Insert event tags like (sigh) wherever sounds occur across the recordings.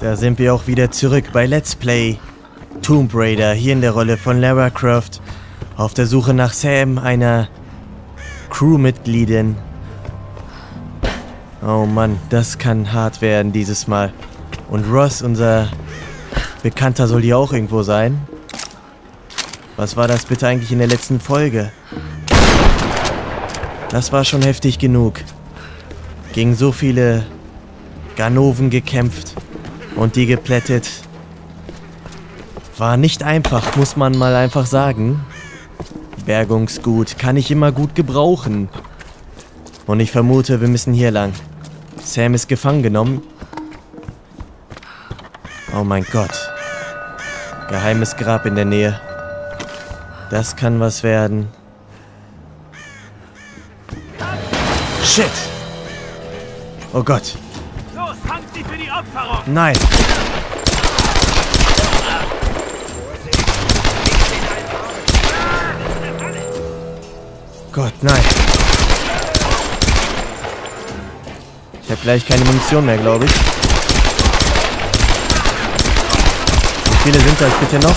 Da sind wir auch wieder zurück bei Let's Play Tomb Raider, hier in der Rolle von Lara Croft, auf der Suche nach Sam, einer Crewmitgliedin. Oh Mann, das kann hart werden dieses Mal. Und Ross, unser Bekannter, soll hier auch irgendwo sein. Was war das bitte eigentlich in der letzten Folge? Das war schon heftig genug. Gegen so viele Ganoven gekämpft und die geplättet. War nicht einfach, muss man mal einfach sagen. Bergungsgut kann ich immer gut gebrauchen. Und ich vermute, wir müssen hier lang. Sam ist gefangen genommen. Oh mein Gott. Geheimes Grab in der Nähe. Das kann was werden. Shit! Oh Gott. Nein! Gott, nein. Ich habe gleich keine Munition mehr, glaube ich. Wie viele sind das bitte noch?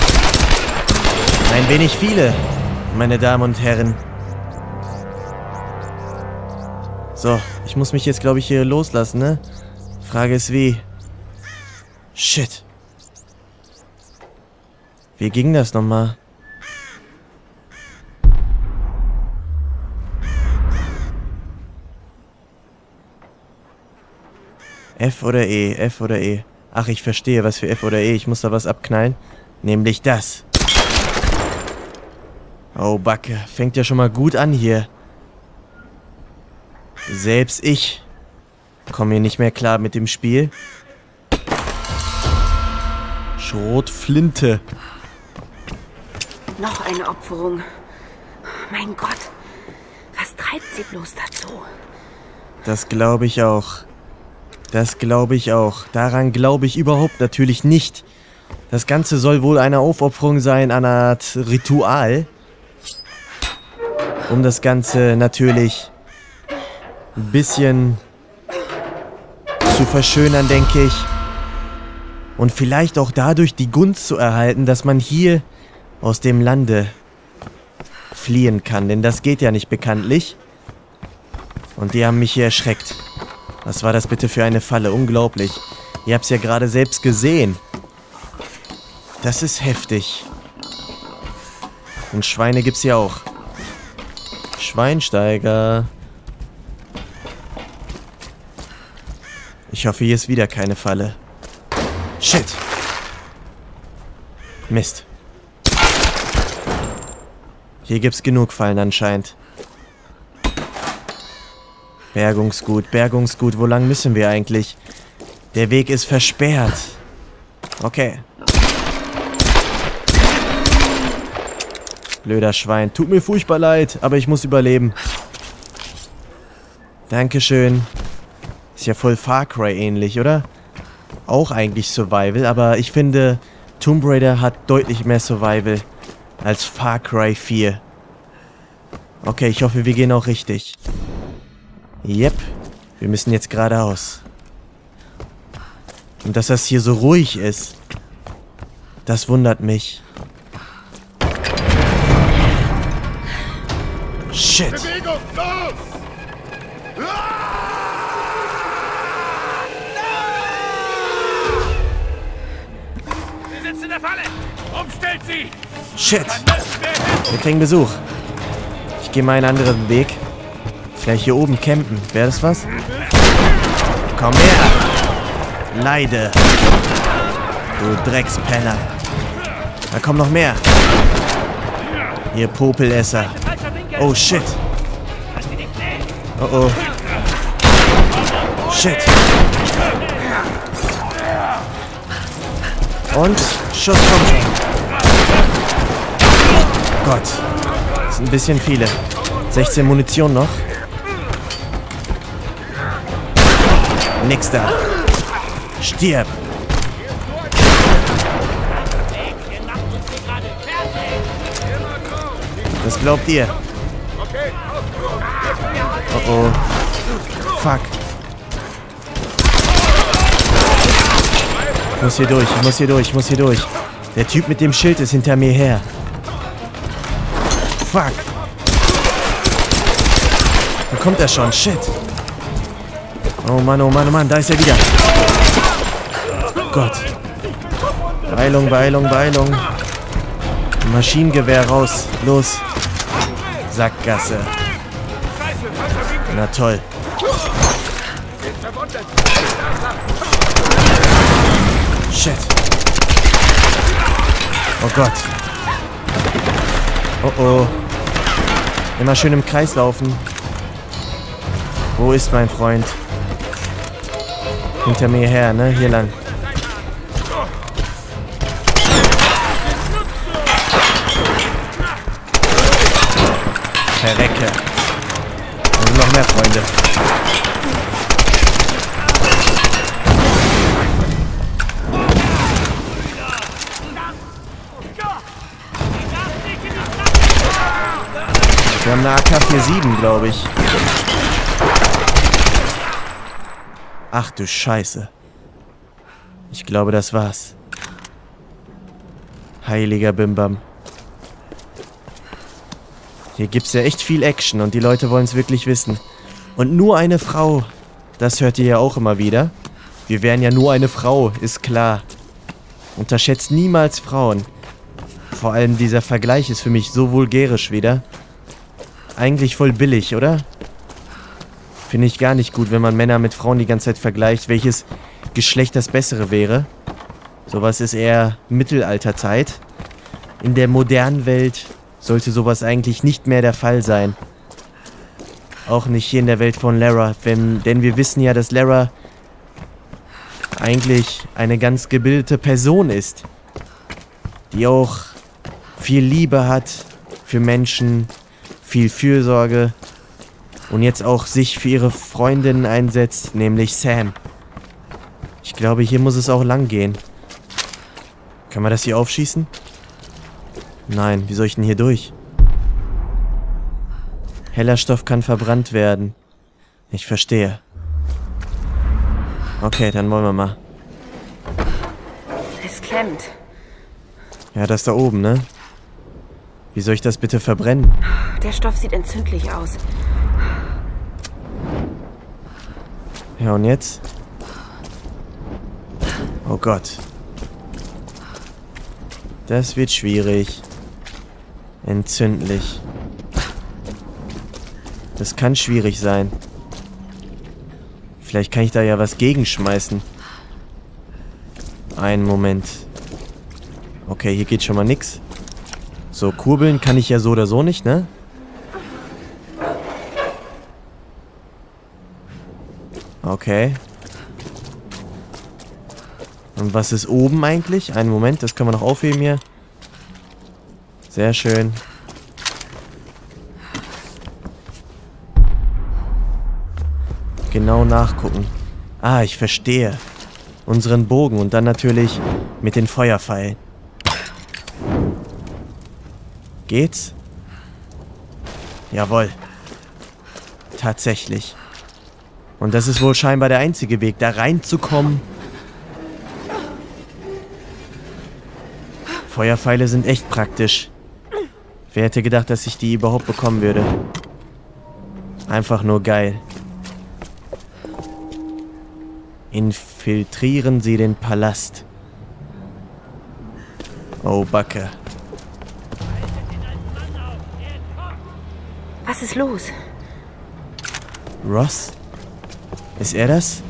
Ein wenig viele, meine Damen und Herren. So, ich muss mich jetzt, glaube ich, hier loslassen, ne? Frage ist wie. Shit. Wie ging das nochmal? F oder E, F oder E. Ach, ich verstehe, was für F oder E. Ich muss da was abknallen. Nämlich das. Oh, Backe. Fängt ja schon mal gut an hier. Selbst ich komme hier nicht mehr klar mit dem Spiel. Schrotflinte. Noch eine Opferung. Mein Gott, was treibt sie bloß dazu? Das glaube ich auch. Das glaube ich auch. Daran glaube ich überhaupt natürlich nicht. Das Ganze soll wohl eine Aufopferung sein, eine Art Ritual. Um das Ganze natürlich ein bisschen zu verschönern, denke ich. Und vielleicht auch dadurch die Gunst zu erhalten, dass man hier aus dem Lande fliehen kann. Denn das geht ja nicht bekanntlich. Und die haben mich hier erschreckt. Was war das bitte für eine Falle? Unglaublich. Ihr habt es ja gerade selbst gesehen. Das ist heftig. Und Schweine gibt's hier auch. Schweinsteiger. Ich hoffe, hier ist wieder keine Falle. Shit. Mist. Hier gibt's genug Fallen anscheinend. Bergungsgut, Bergungsgut. Wo lang müssen wir eigentlich? Der Weg ist versperrt. Okay. Blöder Schwein. Tut mir furchtbar leid, aber ich muss überleben. Dankeschön. Ist ja voll Far Cry ähnlich, oder? Auch eigentlich Survival, aber ich finde, Tomb Raider hat deutlich mehr Survival als Far Cry 4. Okay, ich hoffe, wir gehen auch richtig. Yep, wir müssen jetzt geradeaus. Und dass das hier so ruhig ist, das wundert mich. Shit. Bewegung, los! Sie sitzt in der Falle! Umstellt sie! Shit. Wir kriegen Besuch. Ich gehe mal einen anderen Weg. Vielleicht hier oben campen. Wäre das was? Komm her. Leide. Du Dreckspenner. Da kommen noch mehr. Ihr Popelesser. Oh shit. Oh oh. Shit. Und Schuss kommt schon. Gott. Das sind ein bisschen viele. 16 Munition noch. Nix da. Stirb. Was glaubt ihr? Oh oh. Fuck. Muss hier durch, ich muss hier durch, ich muss hier durch. Der Typ mit dem Schild ist hinter mir her. Fuck. Wo kommt er schon? Shit. Oh Mann, oh Mann, oh Mann, da ist er wieder. Gott. Beeilung, Beeilung, Beeilung. Maschinengewehr raus. Los. Sackgasse. Na toll. Shit. Oh Gott. Oh oh. Immer schön im Kreis laufen. Wo ist mein Freund? Hinter mir her, ne? Hier lang. Verrecke. Sind noch mehr Freunde. Wir haben eine AK-47, glaube ich. Ach du Scheiße. Ich glaube, das war's. Heiliger Bimbam. Hier gibt's ja echt viel Action und die Leute wollen es wirklich wissen. Und nur eine Frau. Das hört ihr ja auch immer wieder. Wir wären ja nur eine Frau, ist klar. Unterschätzt niemals Frauen. Vor allem dieser Vergleich ist für mich so vulgärisch wieder. Eigentlich voll billig, oder? Finde ich gar nicht gut, wenn man Männer mit Frauen die ganze Zeit vergleicht, welches Geschlecht das bessere wäre. Sowas ist eher Mittelalterzeit. In der modernen Welt sollte sowas eigentlich nicht mehr der Fall sein. Auch nicht hier in der Welt von Lara, wenn, denn wir wissen ja, dass Lara eigentlich eine ganz gebildete Person ist, die auch viel Liebe hat für Menschen, viel Fürsorge und jetzt auch sich für ihre Freundin einsetzt, nämlich Sam. Ich glaube, hier muss es auch lang gehen. Kann man das hier aufschießen? Nein, wie soll ich denn hier durch? Heller Stoff kann verbrannt werden. Ich verstehe. Okay, dann wollen wir mal. Es klemmt. Ja, das da oben, ne? Wie soll ich das bitte verbrennen? Der Stoff sieht entzündlich aus. Ja, und jetzt? Oh Gott. Das wird schwierig. Entzündlich. Das kann schwierig sein. Vielleicht kann ich da ja was gegenschmeißen. Einen Moment. Okay, hier geht schon mal nix. So, kurbeln kann ich ja so oder so nicht, ne? Okay. Und was ist oben eigentlich? Einen Moment, das können wir noch aufheben hier. Sehr schön. Genau nachgucken. Ah, ich verstehe. Unseren Bogen und dann natürlich mit den Feuerpfeilen. Geht's? Jawohl. Tatsächlich. Und das ist wohl scheinbar der einzige Weg, da reinzukommen. Feuerpfeile sind echt praktisch. Wer hätte gedacht, dass ich die überhaupt bekommen würde? Einfach nur geil. Infiltrieren Sie den Palast. Oh, Backe. Was ist los? Ross? Ist er das?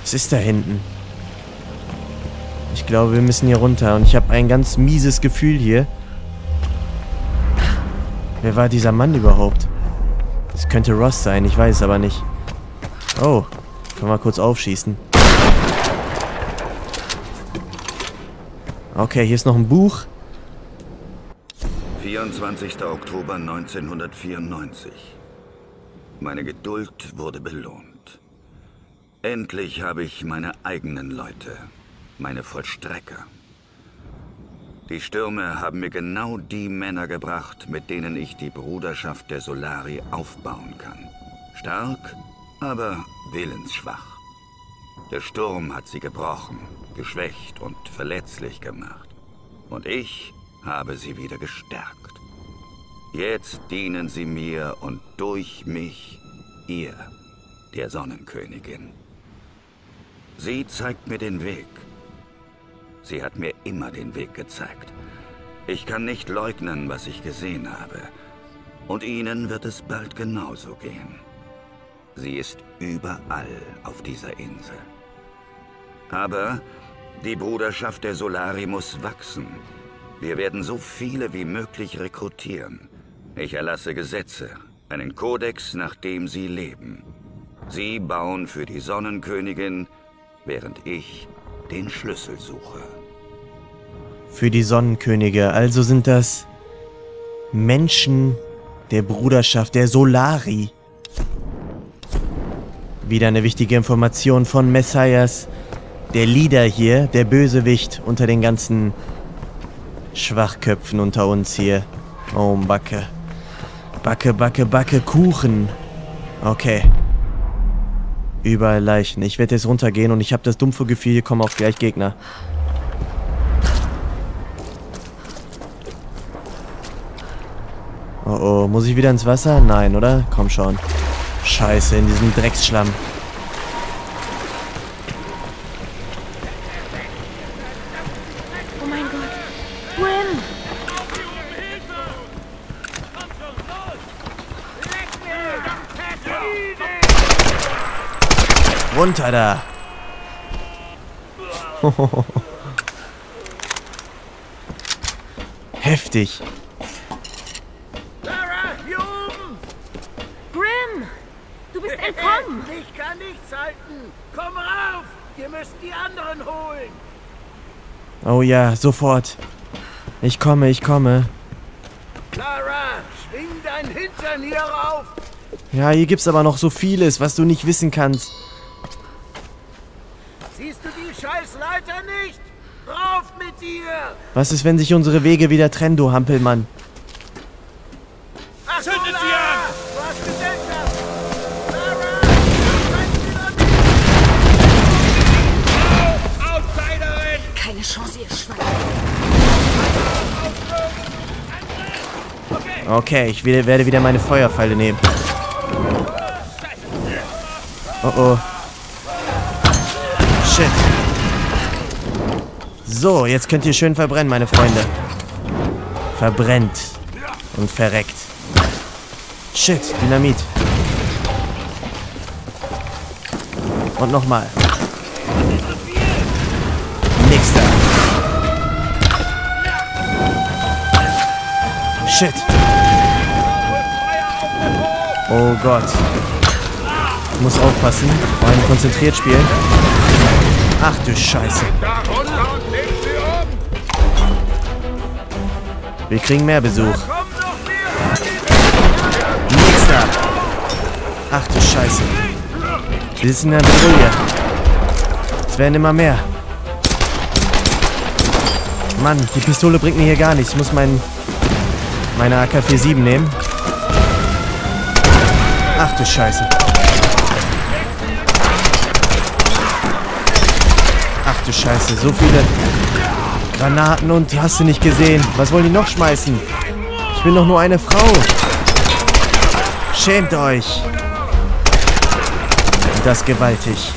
Was ist da hinten? Ich glaube, wir müssen hier runter und ich habe ein ganz mieses Gefühl hier. Wer war dieser Mann überhaupt? Es könnte Ross sein, ich weiß aber nicht. Oh, können wir kurz aufschießen. Okay, hier ist noch ein Buch. 24. Oktober 1994. Meine Geduld wurde belohnt. Endlich habe ich meine eigenen Leute, meine Vollstrecker. Die Stürme haben mir genau die Männer gebracht, mit denen ich die Bruderschaft der Solari aufbauen kann. Stark, aber willensschwach. Der Sturm hat sie gebrochen, geschwächt und verletzlich gemacht. Und ich habe sie wieder gestärkt. Jetzt dienen sie mir und durch mich ihr, der Sonnenkönigin. Sie zeigt mir den Weg. Sie hat mir immer den Weg gezeigt. Ich kann nicht leugnen, was ich gesehen habe. Und Ihnen wird es bald genauso gehen. Sie ist überall auf dieser Insel. Aber die Bruderschaft der Solari muss wachsen. Wir werden so viele wie möglich rekrutieren. Ich erlasse Gesetze, einen Kodex, nach dem sie leben. Sie bauen für die Sonnenkönigin, während ich den Schlüssel suche. Für die Sonnenkönige, also sind das Menschen der Bruderschaft der Solari. Wieder eine wichtige Information von Messias, der Leader hier, der Bösewicht unter den ganzen Schwachköpfen unter uns hier. Oh, Backe. Backe, Backe, Backe, Kuchen. Okay. Überall Leichen. Ich werde jetzt runtergehen und ich habe das dumpfe Gefühl, hier kommen auch gleich Gegner. Oh oh, muss ich wieder ins Wasser? Nein, oder? Komm schon. Scheiße, in diesem Drecksschlamm. Runter da! (laughs) Heftig. Hier oben! Grim! Du bist (laughs) entkommen! Ich kann nichts halten! Komm rauf! Wir müssen die anderen holen! Oh ja, sofort. Ich komme, ich komme. Lara, schwing dein Hintern hier rauf! Ja, hier gibt's aber noch so vieles, was du nicht wissen kannst. Scheiß Leiter nicht? Rauf mit dir! Was ist, wenn sich unsere Wege wieder trennen, du Hampelmann? Ach, Zündet sie an! Hast Gesellschaft! Lara! bleib wieder Outsiderin! Keine Chance, ihr Schwein. Okay, ich werde wieder meine Feuerpfeile nehmen. Oh oh. Shit. So, jetzt könnt ihr schön verbrennen, meine Freunde. Verbrennt. Und verreckt. Shit, Dynamit. Und nochmal. Nächster. Shit. Oh Gott. Ich muss aufpassen. Vor allem konzentriert spielen. Ach du Scheiße. Wir kriegen mehr Besuch. Nächster. Ach du Scheiße. Wir sitzen in der Patrouille. Es werden immer mehr. Mann, die Pistole bringt mir hier gar nichts. Ich muss meinen, meine AK-47 nehmen. Ach du Scheiße. Ach du Scheiße, so viele Granaten und hast du nicht gesehen. Was wollen die noch schmeißen? Ich bin doch nur eine Frau. Schämt euch. Und das gewaltig.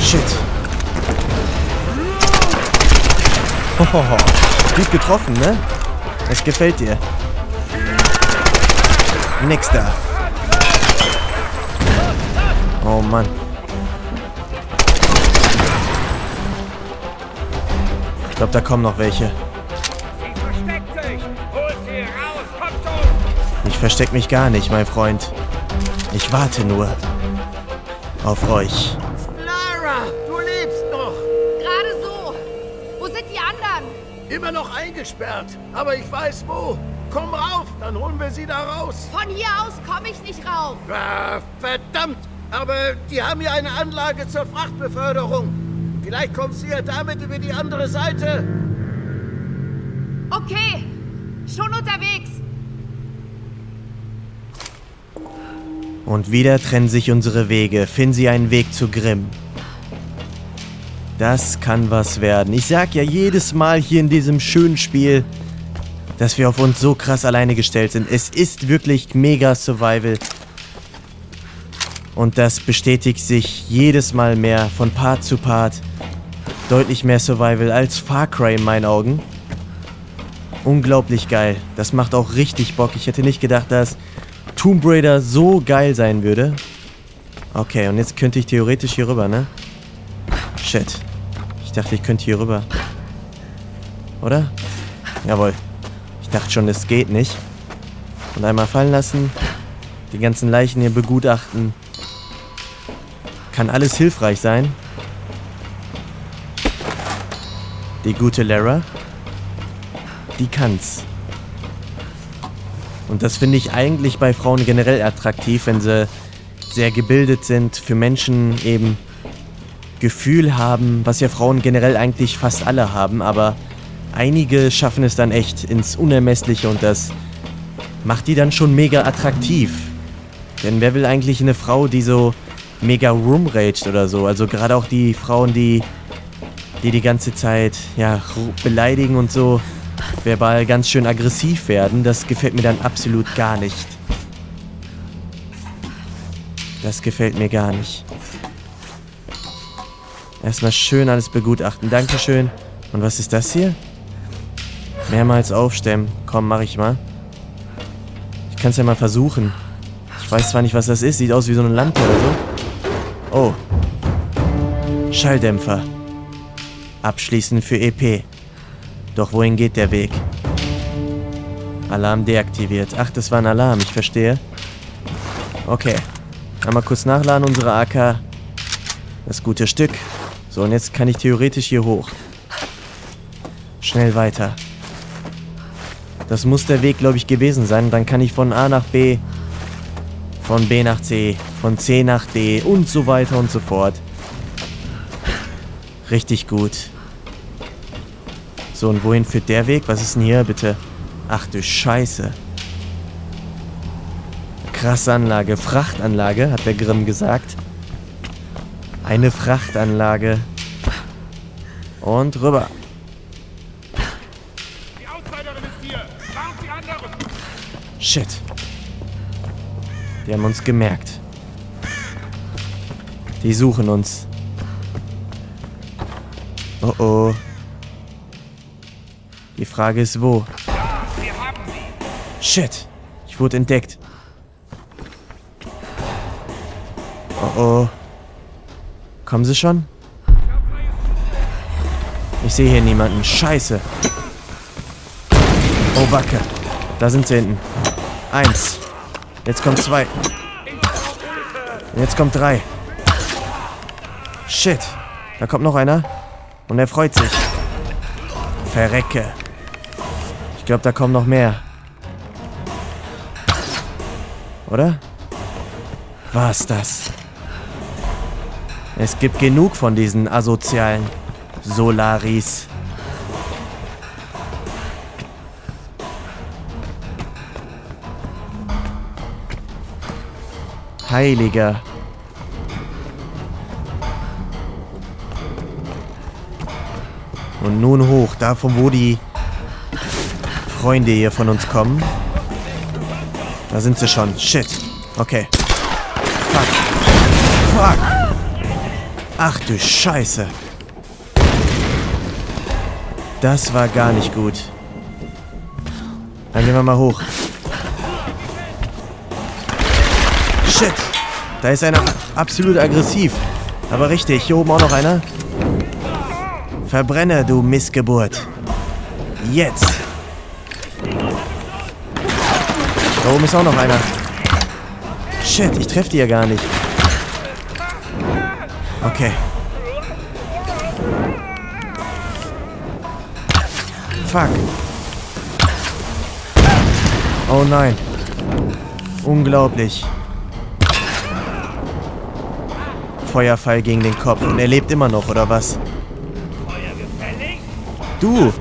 Shit. Hohoho. Gut getroffen, ne? Es gefällt dir. Nächster. Oh Mann. Ich glaube, da kommen noch welche. Sie versteckt sich! Holt sie raus! Kommt schon! Ich versteck mich gar nicht, mein Freund. Ich warte nur auf euch. Lara, du lebst noch! Gerade so. Wo sind die anderen? Immer noch eingesperrt, aber ich weiß wo. Komm rauf, dann holen wir sie da raus. Von hier aus komme ich nicht rauf. Ah, verdammt! Aber die haben ja eine Anlage zur Frachtbeförderung. Vielleicht kommst du ja damit über die andere Seite. Okay. Schon unterwegs. Und wieder trennen sich unsere Wege. Finden Sie einen Weg zu Grimm. Das kann was werden. Ich sag ja jedes Mal hier in diesem schönen Spiel, dass wir auf uns so krass alleine gestellt sind. Es ist wirklich mega Survival. Und das bestätigt sich jedes Mal mehr von Part zu Part. Deutlich mehr Survival als Far Cry in meinen Augen. Unglaublich geil. Das macht auch richtig Bock. Ich hätte nicht gedacht, dass Tomb Raider so geil sein würde. Okay, und jetzt könnte ich theoretisch hier rüber, ne? Shit. Ich dachte, ich könnte hier rüber. Oder? Jawohl. Ich dachte schon, es geht nicht. Und einmal fallen lassen. Die ganzen Leichen hier begutachten. Kann alles hilfreich sein. Die gute Lara. Die kann's. Und das finde ich eigentlich bei Frauen generell attraktiv, wenn sie sehr gebildet sind, für Menschen eben Gefühl haben, was ja Frauen generell eigentlich fast alle haben, aber einige schaffen es dann echt ins Unermessliche und das macht die dann schon mega attraktiv. Denn wer will eigentlich eine Frau, die so mega rumraged oder so? Also gerade auch die Frauen, die die die ganze Zeit ja beleidigen und so verbal ganz schön aggressiv werden, das gefällt mir dann absolut gar nicht. Das gefällt mir gar nicht. Erstmal schön alles begutachten. Dankeschön. Und was ist das hier? Mehrmals aufstemmen. Komm, mach ich mal. Ich kann es ja mal versuchen. Ich weiß zwar nicht, was das ist. Sieht aus wie so eine Lampe oder so. Oh. Schalldämpfer. Abschließen für EP. Doch wohin geht der Weg? Alarm deaktiviert. Ach, das war ein Alarm, ich verstehe. Okay. Einmal kurz nachladen, unsere AK. Das gute Stück. So, und jetzt kann ich theoretisch hier hoch. Schnell weiter. Das muss der Weg, glaube ich, gewesen sein. Dann kann ich von A nach B, von B nach C, von C nach D und so weiter und so fort. Richtig gut. So, und wohin führt der Weg? Was ist denn hier, bitte? Ach du Scheiße. Krasse Anlage. Frachtanlage, hat der Grimm gesagt. Eine Frachtanlage. Und rüber. Die Outsiderin ist hier. Warnt die anderen. Shit. Die haben uns gemerkt. Die suchen uns. Oh oh. Die Frage ist wo. Shit. Ich wurde entdeckt. Oh oh. Kommen sie schon? Ich sehe hier niemanden. Scheiße. Oh, Wacke. Da sind sie hinten. Eins. Jetzt kommt zwei. Und jetzt kommt drei. Shit. Da kommt noch einer. Und er freut sich. Verrecke. Ich glaube, da kommen noch mehr. Oder? Was das? Es gibt genug von diesen asozialen Solaris. Heiliger. Und nun hoch, da von wo die Freunde hier von uns kommen. Da sind sie schon. Shit. Okay. Fuck. Fuck. Ach du Scheiße. Das war gar nicht gut. Dann gehen wir mal hoch. Shit. Da ist einer absolut aggressiv. Aber richtig. Hier oben auch noch einer. Verbrenne, du Missgeburt. Jetzt. Da oben ist auch noch einer. Shit, ich treffe die ja gar nicht. Okay. Fuck. Oh nein. Unglaublich. Feuerfall gegen den Kopf. Und er lebt immer noch, oder was? Du!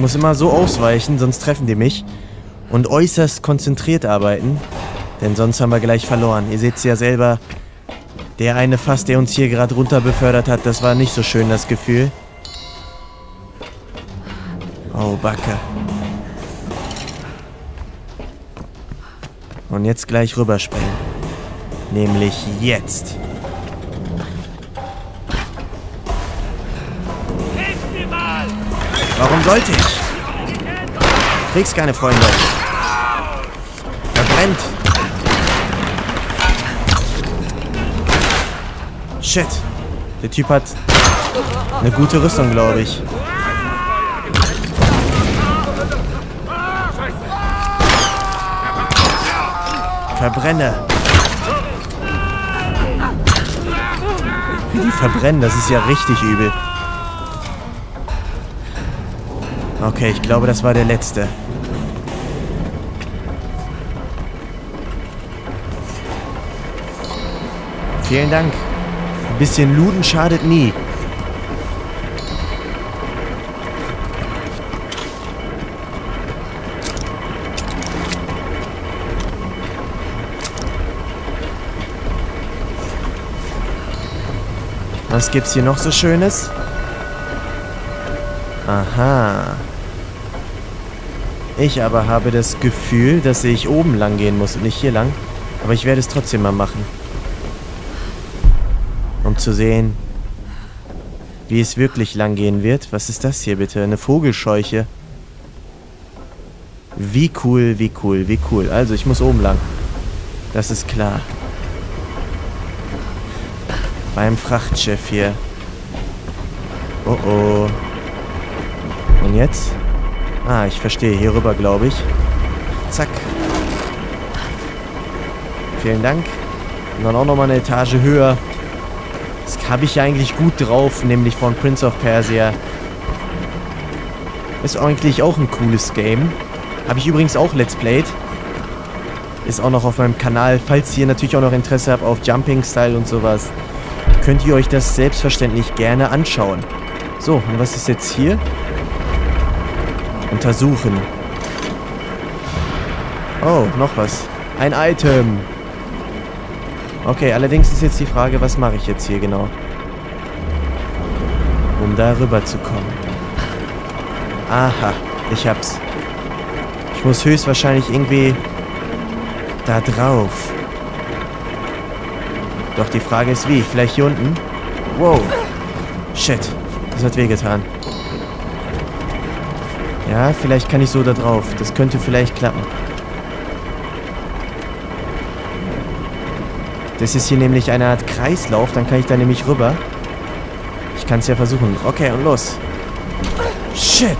muss immer so ausweichen, sonst treffen die mich. Und äußerst konzentriert arbeiten. Denn sonst haben wir gleich verloren. Ihr seht es ja selber. Der eine Fass, der uns hier gerade runter befördert hat, das war nicht so schön, das Gefühl. Oh, Backe. Und jetzt gleich rüberspringen. Nämlich jetzt. Warum sollte ich? Kriegst keine Freunde. Verbrennt. Shit. Der Typ hat eine gute Rüstung, glaube ich. Verbrenne. Wie die verbrennen, das ist ja richtig übel. Okay, ich glaube, das war der letzte. Vielen Dank. Ein bisschen Luden schadet nie. Was gibt's hier noch so Schönes? Aha. Ich aber habe das Gefühl, dass ich oben lang gehen muss und nicht hier lang. Aber ich werde es trotzdem mal machen. Um zu sehen, wie es wirklich lang gehen wird. Was ist das hier bitte? Eine Vogelscheuche. Wie cool, wie cool, wie cool. Also, ich muss oben lang. Das ist klar. Beim Frachtschiff hier. Oh oh. Und jetzt? Ah, ich verstehe. Hier rüber, glaube ich. Zack. Vielen Dank. Und dann auch nochmal eine Etage höher. Das habe ich ja eigentlich gut drauf, nämlich von Prince of Persia. Ist eigentlich auch ein cooles Game. Habe ich übrigens auch Let's Played. Ist auch noch auf meinem Kanal. Falls ihr natürlich auch noch Interesse habt auf Jumping Style und sowas, könnt ihr euch das selbstverständlich gerne anschauen. So, und was ist jetzt hier? Untersuchen. Oh, noch was. Ein Item. Okay, allerdings ist jetzt die Frage, was mache ich jetzt hier genau? Um da rüber zu kommen. Aha, ich hab's. Ich muss höchstwahrscheinlich irgendwie da drauf. Doch die Frage ist wie? Vielleicht hier unten? Wow. Shit. Das hat wehgetan. Ja, vielleicht kann ich so da drauf. Das könnte vielleicht klappen. Das ist hier nämlich eine Art Kreislauf. Dann kann ich da nämlich rüber. Ich kann es ja versuchen. Okay, und los. Shit.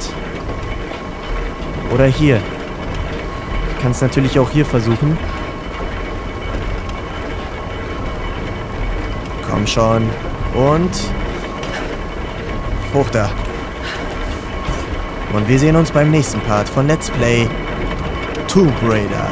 Oder hier. Ich kann es natürlich auch hier versuchen. Komm schon. Und... Hoch da. Und wir sehen uns beim nächsten Part von Let's Play Tomb Raider.